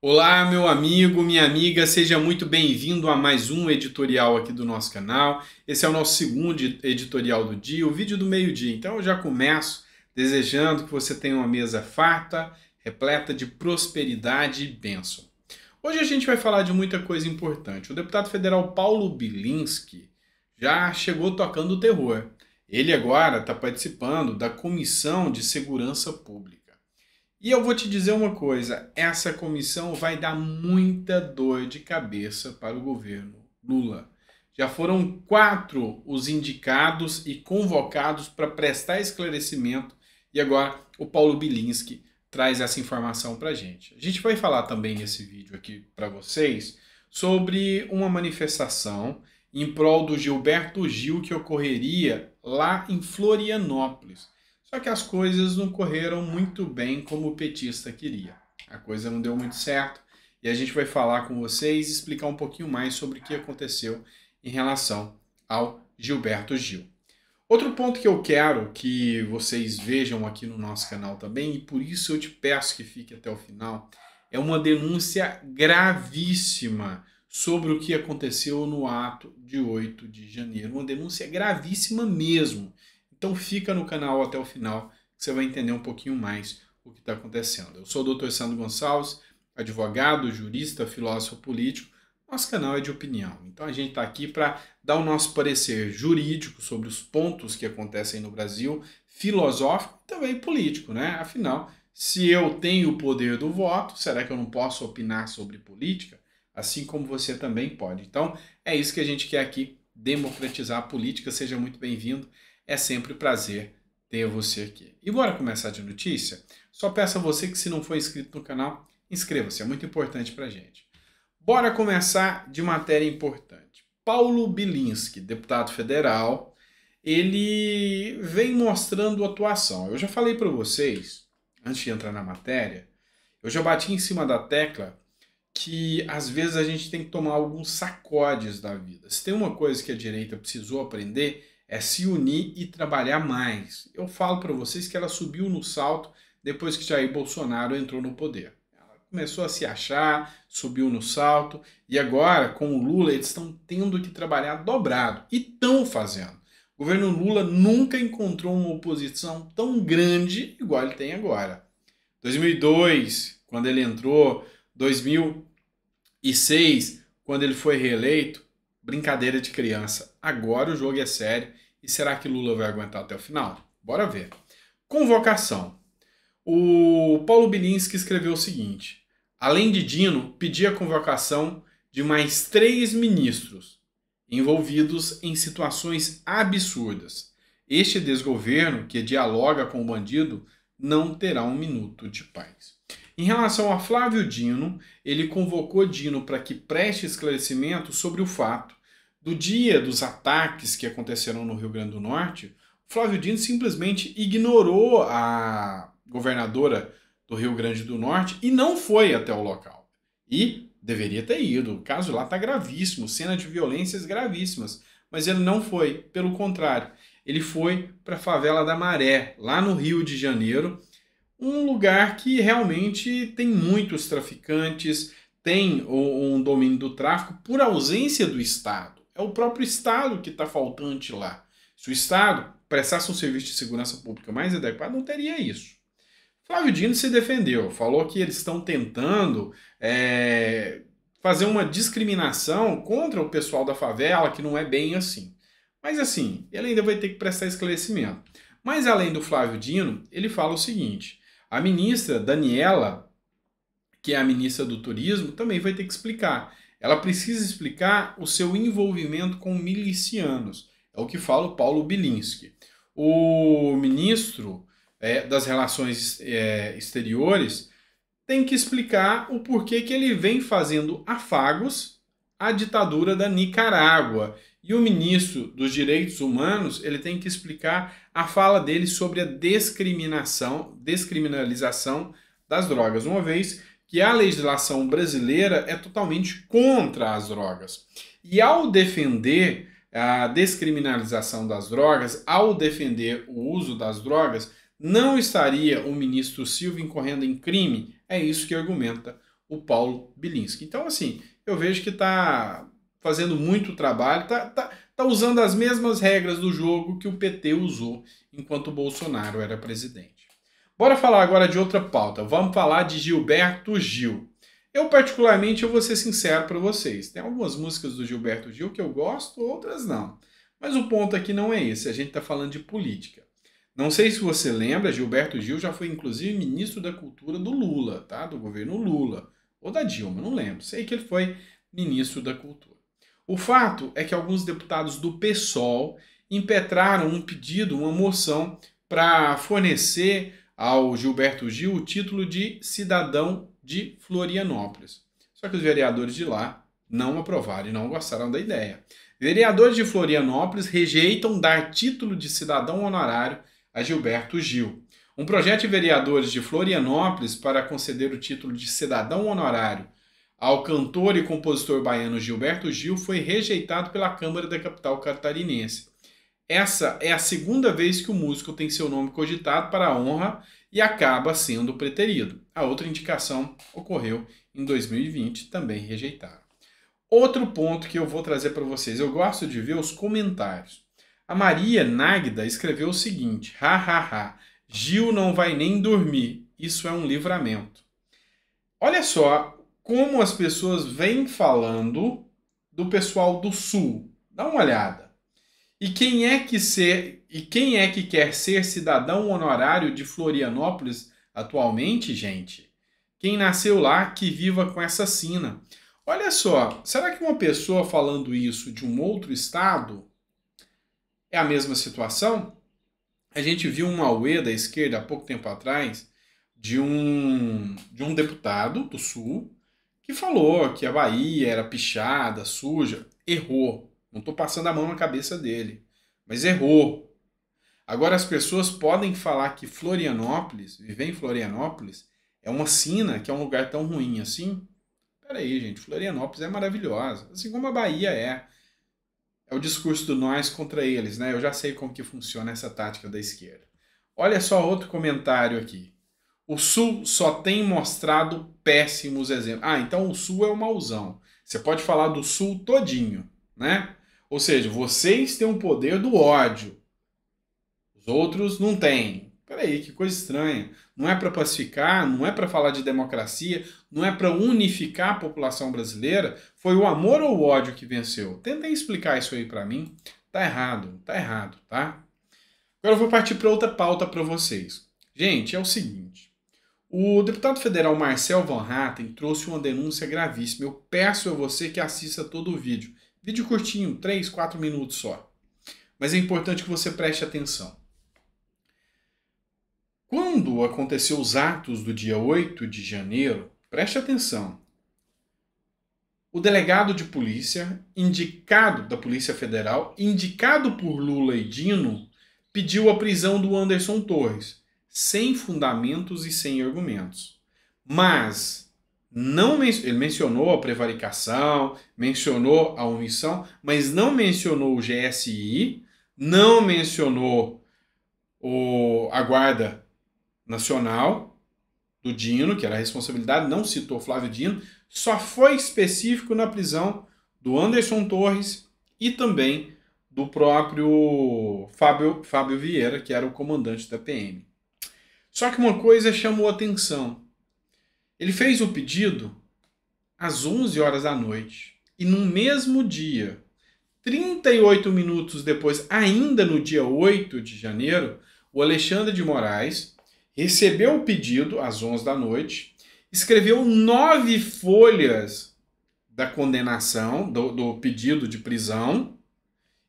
Olá, meu amigo, minha amiga, seja muito bem-vindo a mais um editorial aqui do nosso canal. Esse é o nosso segundo editorial do dia, o vídeo do meio-dia. Então eu já começo desejando que você tenha uma mesa farta, repleta de prosperidade e bênção. Hoje a gente vai falar de muita coisa importante. O deputado federal Paulo Bilinski já chegou tocando o terror. Ele agora está participando da Comissão de Segurança Pública. E eu vou te dizer uma coisa: essa comissão vai dar muita dor de cabeça para o governo Lula. Já foram quatro os indicados e convocados para prestar esclarecimento, e agora o Paulo Bilinski traz essa informação para a gente. A gente vai falar também nesse vídeo aqui para vocês sobre uma manifestação em prol do Gilberto Gil que ocorreria lá em Florianópolis. Só que as coisas não correram muito bem como o petista queria. A coisa não deu muito certo e a gente vai falar com vocês e explicar um pouquinho mais sobre o que aconteceu em relação ao Gilberto Gil. Outro ponto que eu quero que vocês vejam aqui no nosso canal também, e por isso eu te peço que fique até o final, é uma denúncia gravíssima sobre o que aconteceu no ato de 8 de janeiro. Uma denúncia gravíssima mesmo. Então fica no canal até o final, que você vai entender um pouquinho mais o que está acontecendo. Eu sou o Dr. Sandro Gonçalves, advogado, jurista, filósofo político. Nosso canal é de opinião. Então a gente está aqui para dar o nosso parecer jurídico sobre os pontos que acontecem no Brasil, filosófico e também político, né? Afinal, se eu tenho o poder do voto, será que eu não posso opinar sobre política? Assim como você também pode. Então, é isso que a gente quer aqui, democratizar a política. Seja muito bem-vindo. É sempre um prazer ter você aqui. E bora começar de notícia? Só peço a você que se não for inscrito no canal, inscreva-se, é muito importante pra gente. Bora começar de matéria importante. Paulo Bilinski, deputado federal, ele vem mostrando atuação. Eu já falei para vocês, antes de entrar na matéria, eu já bati em cima da tecla que às vezes a gente tem que tomar alguns sacodes da vida. Se tem uma coisa que a direita precisou aprender é se unir e trabalhar mais. Eu falo para vocês que ela subiu no salto depois que Jair Bolsonaro entrou no poder. Ela começou a se achar, subiu no salto e agora com o Lula eles estão tendo que trabalhar dobrado e estão fazendo. O governo Lula nunca encontrou uma oposição tão grande igual ele tem agora. 2002, quando ele entrou, 2006, quando ele foi reeleito, brincadeira de criança. Agora o jogo é sério e será que Lula vai aguentar até o final? Bora ver. Convocação. O Paulo Bilinski escreveu o seguinte: além de Dino, pedi a convocação de mais três ministros envolvidos em situações absurdas. Este desgoverno, que dialoga com o bandido, não terá um minuto de paz. Em relação a Flávio Dino, ele convocou Dino para que preste esclarecimento sobre o fato do dia dos ataques que aconteceram no Rio Grande do Norte, Flávio Dino simplesmente ignorou a governadora do Rio Grande do Norte e não foi até o local. E deveria ter ido. O caso lá está gravíssimo, cena de violências gravíssimas. Mas ele não foi, pelo contrário, ele foi para a favela da Maré, lá no Rio de Janeiro, um lugar que realmente tem muitos traficantes, tem um domínio do tráfico por ausência do Estado. É o próprio Estado que está faltante lá. Se o Estado prestasse um serviço de segurança pública mais adequado, não teria isso. Flávio Dino se defendeu, falou que eles estão tentando é, fazer uma discriminação contra o pessoal da favela, que não é bem assim. Mas assim, ele ainda vai ter que prestar esclarecimento. Mas além do Flávio Dino, ele fala o seguinte: a ministra Daniela, que é a ministra do Turismo, também vai ter que explicar ela precisa explicar o seu envolvimento com milicianos. É o que fala o Paulo Bilinski. O ministro é, das Relações é, Exteriores tem que explicar o porquê que ele vem fazendo afagos à ditadura da Nicarágua. E o ministro dos Direitos Humanos ele tem que explicar a fala dele sobre a descriminação, descriminalização das drogas, uma vez que a legislação brasileira é totalmente contra as drogas. E ao defender a descriminalização das drogas, ao defender o uso das drogas, não estaria o ministro Silva incorrendo em crime? É isso que argumenta o Paulo Bilinski. Então, assim, eu vejo que está fazendo muito trabalho, está tá, tá usando as mesmas regras do jogo que o PT usou enquanto o Bolsonaro era presidente. Bora falar agora de outra pauta. Vamos falar de Gilberto Gil. Eu, particularmente, eu vou ser sincero para vocês. Tem algumas músicas do Gilberto Gil que eu gosto, outras não. Mas o ponto aqui não é esse, a gente está falando de política. Não sei se você lembra, Gilberto Gil já foi inclusive ministro da Cultura do Lula, tá? Do governo Lula. Ou da Dilma, não lembro. Sei que ele foi ministro da Cultura. O fato é que alguns deputados do PSOL impetraram um pedido, uma moção, para fornecer ao Gilberto Gil o título de cidadão de Florianópolis. Só que os vereadores de lá não aprovaram e não gostaram da ideia. Vereadores de Florianópolis rejeitam dar título de cidadão honorário a Gilberto Gil. Um projeto de vereadores de Florianópolis para conceder o título de cidadão honorário ao cantor e compositor baiano Gilberto Gil foi rejeitado pela Câmara da capital catarinense. Essa é a segunda vez que o músico tem seu nome cogitado para a honra e acaba sendo preterido. A outra indicação ocorreu em 2020, também rejeitaram. Outro ponto que eu vou trazer para vocês, eu gosto de ver os comentários. A Maria Nagda escreveu o seguinte: ha ha ha, Gil não vai nem dormir, isso é um livramento. Olha só como as pessoas vêm falando do pessoal do Sul. Dá uma olhada. E quem é que ser e quem é que quer ser cidadão honorário de Florianópolis atualmente, gente? Quem nasceu lá que viva com essa sina. Olha só, será que uma pessoa falando isso de um outro estado é a mesma situação? A gente viu um auê da esquerda há pouco tempo atrás de um, de um deputado do Sul que falou que a Bahia era pichada, suja. Errou. Não estou passando a mão na cabeça dele, mas errou. Agora as pessoas podem falar que Florianópolis, viver em Florianópolis, é uma sina, que é um lugar tão ruim assim. Peraí, gente, Florianópolis é maravilhosa, assim como a Bahia é. É o discurso do nós contra eles, né? Eu já sei como que funciona essa tática da esquerda. Olha só outro comentário aqui. O Sul só tem mostrado péssimos exemplos. Ah, então o Sul é o mauzão. Você pode falar do Sul todinho, né? Ou seja, vocês têm o poder do ódio. Os outros não têm. Peraí, que coisa estranha. Não é para pacificar, não é para falar de democracia, não é para unificar a população brasileira. Foi o amor ou o ódio que venceu? Tentem explicar isso aí para mim. Tá errado, tá errado, tá? Agora eu vou partir para outra pauta para vocês. Gente, é o seguinte. O deputado federal Marcel Van Hatten trouxe uma denúncia gravíssima. Eu peço a você que assista todo o vídeo. Vídeo curtinho, 3, 4 minutos só. Mas é importante que você preste atenção. Quando aconteceu os atos do dia 8 de janeiro, preste atenção. O delegado de polícia, indicado da Polícia Federal, indicado por Lula e Dino, pediu a prisão do Anderson Torres, sem fundamentos e sem argumentos. Mas não men ele mencionou a prevaricação, mencionou a omissão, mas não mencionou o GSI, não mencionou o, a guarda nacional do Dino, que era a responsabilidade, não citou Flávio Dino, só foi específico na prisão do Anderson Torres e também do próprio Fábio, Fábio Vieira, que era o comandante da PM. Só que uma coisa chamou atenção. Ele fez o pedido às 11 horas da noite e no mesmo dia, 38 minutos depois, ainda no dia 8 de janeiro, o Alexandre de Moraes, recebeu o pedido às 11 da noite, escreveu nove folhas da condenação, do, do pedido de prisão,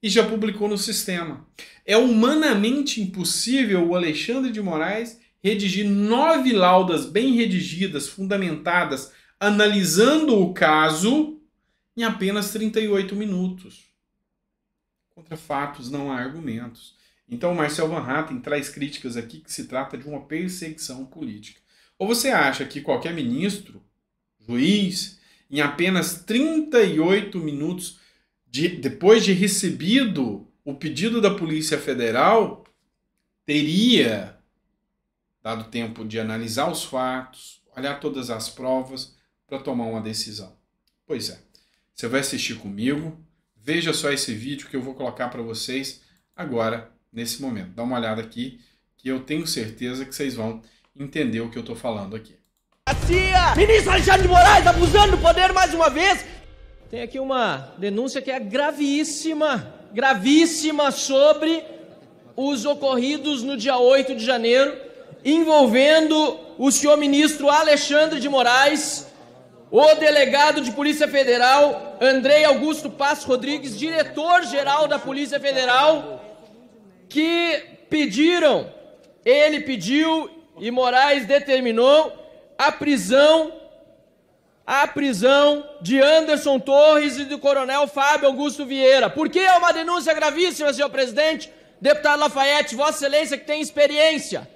e já publicou no sistema. É humanamente impossível o Alexandre de Moraes redigir nove laudas bem redigidas, fundamentadas, analisando o caso em apenas 38 minutos. Contra fatos não há argumentos. Então, o Marcel Van Hatten traz críticas aqui que se trata de uma perseguição política. Ou você acha que qualquer ministro, juiz, em apenas 38 minutos, de, depois de recebido o pedido da Polícia Federal, teria dado tempo de analisar os fatos, olhar todas as provas, para tomar uma decisão. Pois é, você vai assistir comigo, veja só esse vídeo que eu vou colocar para vocês agora, nesse momento. Dá uma olhada aqui, que eu tenho certeza que vocês vão entender o que eu estou falando aqui. Ministro Alexandre de Moraes abusando do poder mais uma vez. Tem aqui uma denúncia que é gravíssima, gravíssima sobre os ocorridos no dia 8 de janeiro, envolvendo o senhor ministro Alexandre de Moraes, o delegado de Polícia Federal, Andrei Augusto Passos Rodrigues, diretor-geral da Polícia Federal, que pediram, ele pediu e Moraes determinou a prisão a prisão de Anderson Torres e do coronel Fábio Augusto Vieira. Por que é uma denúncia gravíssima, senhor presidente? Deputado Lafayette, Vossa Excelência que tem experiência.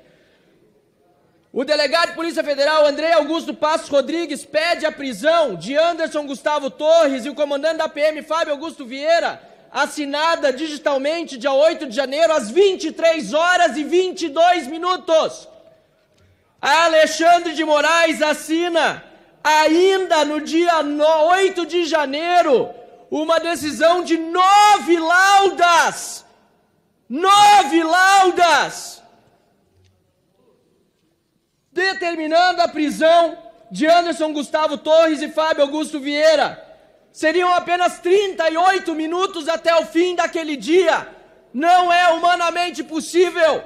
O delegado de Polícia Federal, André Augusto Passos Rodrigues, pede a prisão de Anderson Gustavo Torres e o comandante da PM, Fábio Augusto Vieira, assinada digitalmente dia 8 de janeiro, às 23 horas e 22 minutos. Alexandre de Moraes assina, ainda no dia 8 de janeiro, uma decisão de nove laudas. Nove laudas determinando a prisão de Anderson Gustavo Torres e Fábio Augusto Vieira. Seriam apenas 38 minutos até o fim daquele dia. Não é humanamente possível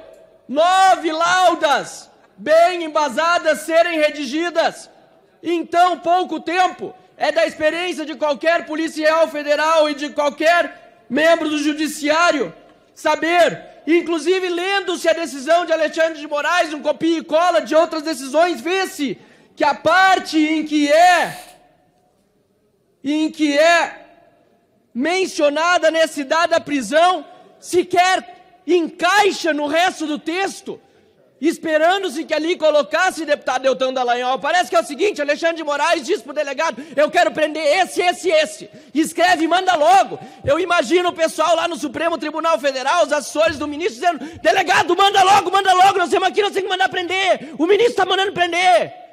nove laudas bem embasadas serem redigidas em tão pouco tempo. É da experiência de qualquer policial federal e de qualquer membro do judiciário saber inclusive lendo-se a decisão de Alexandre de Moraes, um copia e cola de outras decisões, vê-se que a parte em que é em que é mencionada a necessidade da prisão sequer encaixa no resto do texto esperando-se que ali colocasse deputado Deltão Dallagnol. Parece que é o seguinte, Alexandre de Moraes diz para o delegado, eu quero prender esse, esse, esse. Escreve e manda logo. Eu imagino o pessoal lá no Supremo Tribunal Federal, os assessores do ministro, dizendo, delegado, manda logo, manda logo, nós temos aqui, nós temos que mandar prender. O ministro está mandando prender.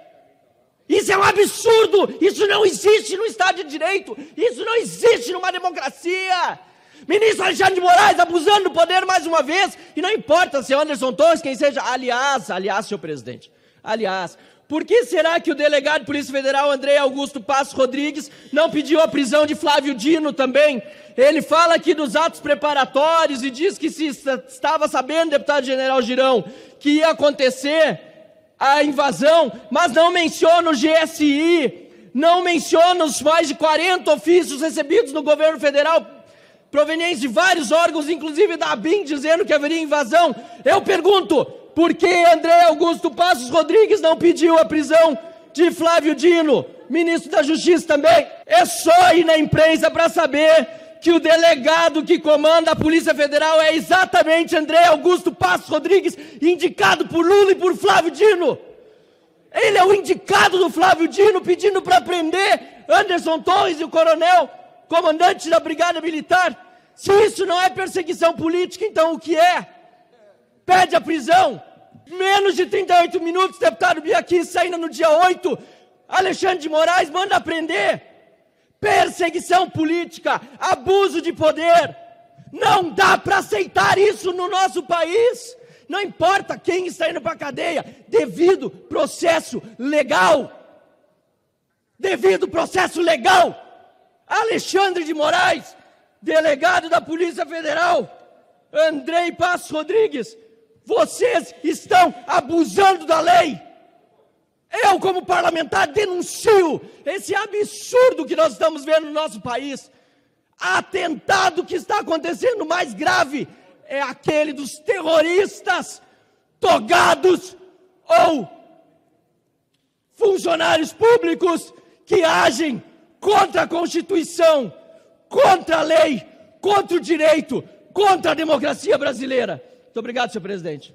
Isso é um absurdo! Isso não existe no Estado de Direito! Isso não existe numa democracia! Ministro Alexandre de Moraes abusando do poder mais uma vez, e não importa se é Anderson Torres, quem seja. Aliás, aliás, senhor presidente, aliás, por que será que o delegado de Polícia Federal, André Augusto Passos Rodrigues, não pediu a prisão de Flávio Dino também? Ele fala aqui dos atos preparatórios e diz que se estava sabendo, deputado general Girão, que ia acontecer a invasão, mas não menciona o GSI, não menciona os mais de 40 ofícios recebidos no governo federal provenientes de vários órgãos, inclusive da ABIN, dizendo que haveria invasão. Eu pergunto, por que André Augusto Passos Rodrigues não pediu a prisão de Flávio Dino, ministro da Justiça também? É só ir na imprensa para saber que o delegado que comanda a Polícia Federal é exatamente André Augusto Passos Rodrigues, indicado por Lula e por Flávio Dino. Ele é o indicado do Flávio Dino pedindo para prender Anderson Torres e o coronel comandante da Brigada Militar. Se isso não é perseguição política, então o que é? Pede a prisão. Menos de 38 minutos, deputado Biaqui saindo no dia 8. Alexandre de Moraes manda prender. Perseguição política, abuso de poder. Não dá para aceitar isso no nosso país. Não importa quem está indo para a cadeia, devido processo legal. Devido processo legal. Alexandre de Moraes, delegado da Polícia Federal, Andrei Passos Rodrigues, vocês estão abusando da lei. Como parlamentar, denuncio esse absurdo que nós estamos vendo no nosso país. Atentado que está acontecendo mais grave é aquele dos terroristas togados ou funcionários públicos que agem contra a Constituição, contra a lei, contra o direito, contra a democracia brasileira. Muito obrigado, senhor presidente.